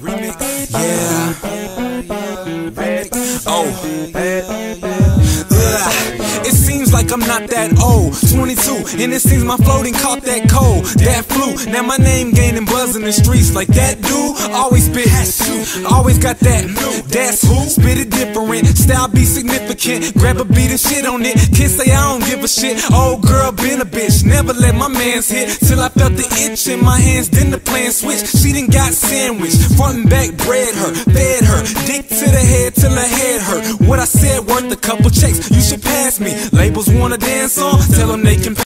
Remix. Yeah. Oh. It seems like I'm not that old. 22, and it seems my floating caught that cold, that flu. Now my name gaining buzz in the streets like that dude. Always spit, always got that. That's who spit it different. Style be significant. Grab a beat and shit on it. Can't say I don't give a shit. Old girl been a bitch. Never let my mans hit till I felt the itch in my hands. Then the plan switched. She done got sandwiched. Front and back bred her, fed her. Dick to the head till her head hurt. What I said worth a couple checks. You should pass me. Labels wanna dance on. Tell them they can.